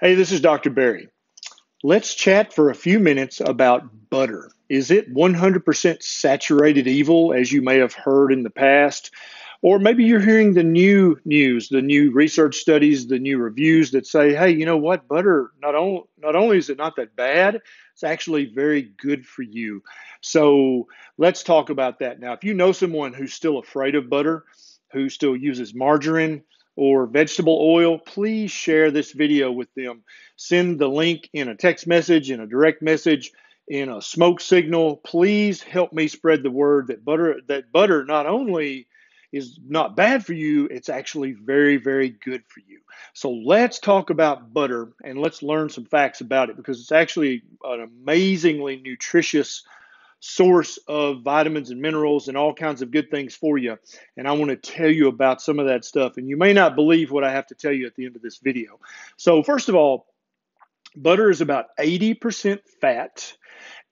Hey, this is Dr. Berry. Let's chat for a few minutes about butter. Is it 100% saturated evil, as you may have heard in the past? Or maybe you're hearing the new news, the new research studies, the new reviews that say, hey, you know what? Butter, not, on, not only is it not that bad, it's actually very good for you. So let's talk about that. Now, if you know someone who's still afraid of butter, who still uses margarine, or vegetable oil, please share this video with them. Send the link in a text message, in a direct message, in a smoke signal. Please help me spread the word that butter that butter not only is not bad for you, it's actually very, very good for you. So let's talk about butter and let's learn some facts about it because it's actually an amazingly nutritious source of vitamins and minerals and all kinds of good things for you. And I want to tell you about some of that stuff. And you may not believe what I have to tell you at the end of this video. So, first of all, butter is about 80% fat.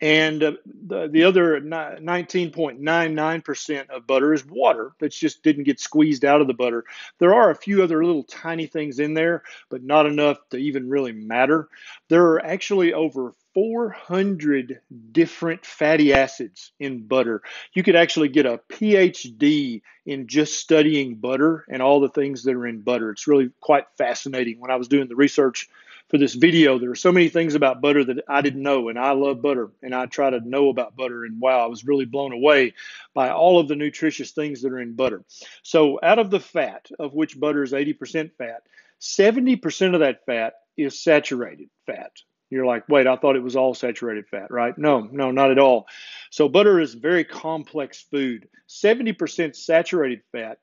And uh, the, the other 19.99% of butter is water that just didn't get squeezed out of the butter. There are a few other little tiny things in there, but not enough to even really matter. There are actually over 400 different fatty acids in butter. You could actually get a PhD in just studying butter and all the things that are in butter. It's really quite fascinating. When I was doing the research for this video, there are so many things about butter that I didn't know, and I love butter, and I try to know about butter. And wow, I was really blown away by all of the nutritious things that are in butter. So, out of the fat, of which butter is 80% fat, 70% of that fat is saturated fat. You're like, wait, I thought it was all saturated fat, right? No, no, not at all. So butter is very complex food. 70% saturated fat,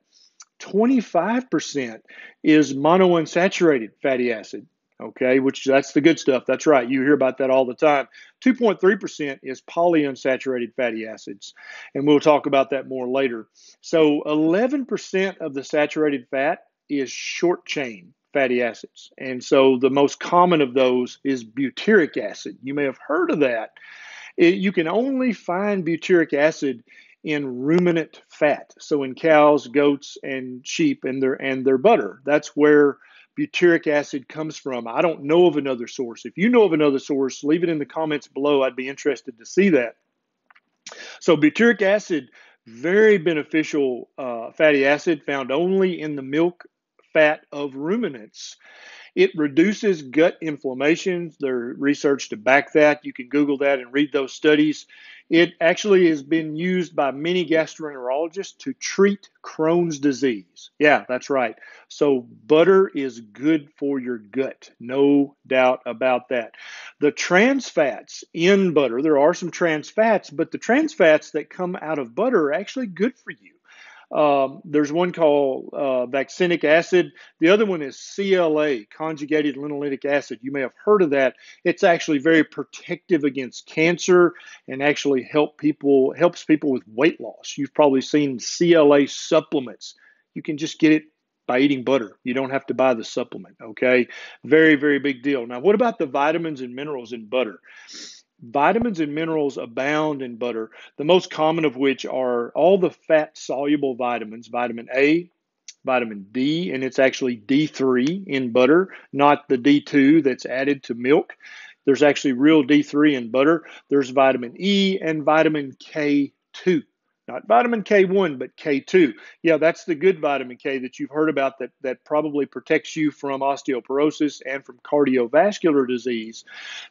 25% is monounsaturated fatty acid. Okay, which that's the good stuff. That's right. You hear about that all the time. 2.3% is polyunsaturated fatty acids, and we'll talk about that more later. So 11% of the saturated fat is short chain fatty acids. And so the most common of those is butyric acid. You may have heard of that. It, you can only find butyric acid in ruminant fat. So in cows, goats, and sheep and their and their butter. That's where butyric acid comes from. I don't know of another source. If you know of another source, leave it in the comments below. I'd be interested to see that. So butyric acid, very beneficial uh, fatty acid found only in the milk fat of ruminants. It reduces gut inflammation. There's research to back that. You can Google that and read those studies. It actually has been used by many gastroenterologists to treat Crohn's disease. Yeah, that's right. So, butter is good for your gut, no doubt about that. The trans fats in butter, there are some trans fats, but the trans fats that come out of butter are actually good for you. Um, there's one called uh, vaccenic acid. The other one is CLA, conjugated linoleic acid. You may have heard of that. It's actually very protective against cancer and actually help people helps people with weight loss. You've probably seen CLA supplements. You can just get it by eating butter. You don't have to buy the supplement. Okay, very very big deal. Now, what about the vitamins and minerals in butter? Vitamins and minerals abound in butter, the most common of which are all the fat soluble vitamins, vitamin A, vitamin D, and it's actually D3 in butter, not the D2 that's added to milk. There's actually real D3 in butter. There's vitamin E and vitamin K2 not vitamin K1, but K2. Yeah, that's the good vitamin K that you've heard about that, that probably protects you from osteoporosis and from cardiovascular disease.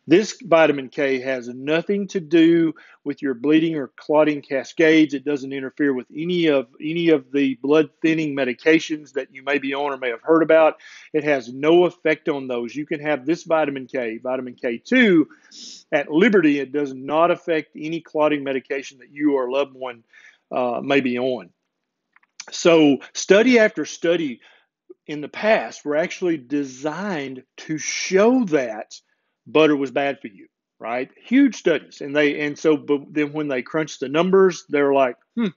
This vitamin K has nothing to do with your bleeding or clotting cascades. It doesn't interfere with any of any of the blood thinning medications that you may be on or may have heard about. It has no effect on those. You can have this vitamin K, vitamin K2 at liberty. It does not affect any clotting medication that you or loved one uh, may be on. So, study after study in the past were actually designed to show that butter was bad for you, right? Huge studies, and they and so but then when they crunched the numbers, they're like, hmm,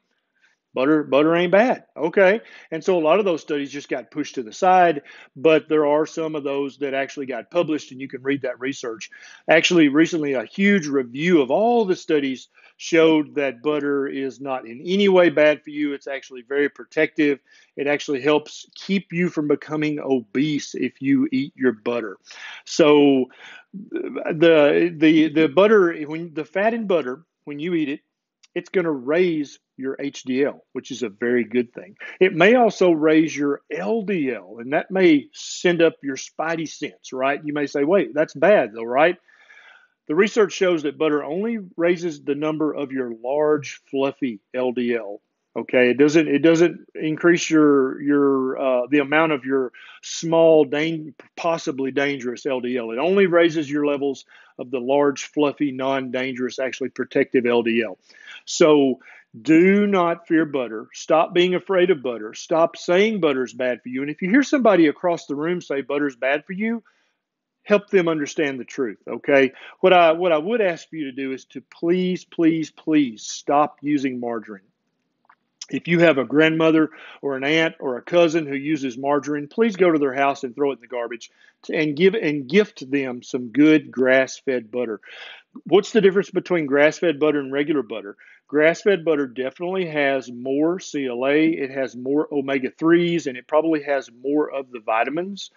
butter butter ain't bad. Okay. And so a lot of those studies just got pushed to the side but there are some of those that actually got published and you can read that research. Actually recently a huge review of all the studies showed that butter is not in any way bad for you. It's actually very protective. It actually helps keep you from becoming obese if you eat your butter. So the the the butter when the fat in butter when you eat it it's going to raise your HDL, which is a very good thing. It may also raise your LDL, and that may send up your spidey sense, right? You may say, wait, that's bad though, right? The research shows that butter only raises the number of your large, fluffy LDL. Okay, it doesn't it doesn't increase your your uh, the amount of your small, dang, possibly dangerous LDL. It only raises your levels of the large, fluffy, non-dangerous, actually protective LDL. So do not fear butter. Stop being afraid of butter. Stop saying butter's bad for you. And if you hear somebody across the room say butter's bad for you, help them understand the truth okay what i what i would ask you to do is to please please please stop using margarine if you have a grandmother or an aunt or a cousin who uses margarine, please go to their house and throw it in the garbage and give and gift them some good grass-fed butter. What's the difference between grass-fed butter and regular butter? Grass-fed butter definitely has more CLA, it has more omega-3s, and it probably has more of the vitamins.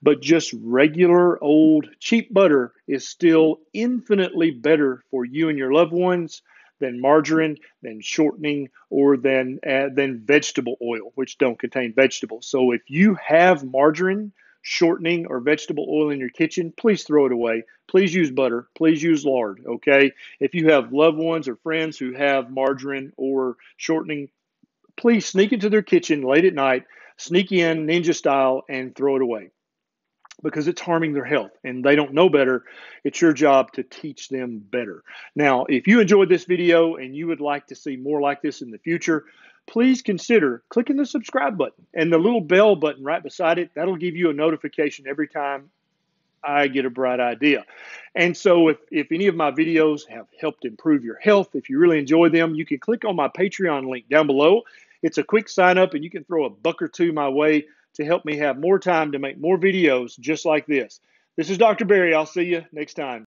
But just regular old cheap butter is still infinitely better for you and your loved ones than margarine, than shortening, or than uh, than vegetable oil, which don't contain vegetables. So if you have margarine, shortening, or vegetable oil in your kitchen, please throw it away. Please use butter. Please use lard. Okay. If you have loved ones or friends who have margarine or shortening, please sneak into their kitchen late at night, sneak in ninja style, and throw it away because it's harming their health and they don't know better. It's your job to teach them better. Now, if you enjoyed this video and you would like to see more like this in the future, please consider clicking the subscribe button and the little bell button right beside it. That'll give you a notification every time I get a bright idea. And so if, if any of my videos have helped improve your health, if you really enjoy them, you can click on my Patreon link down below. It's a quick sign up and you can throw a buck or two my way to help me have more time to make more videos just like this. This is Dr. Berry. I'll see you next time.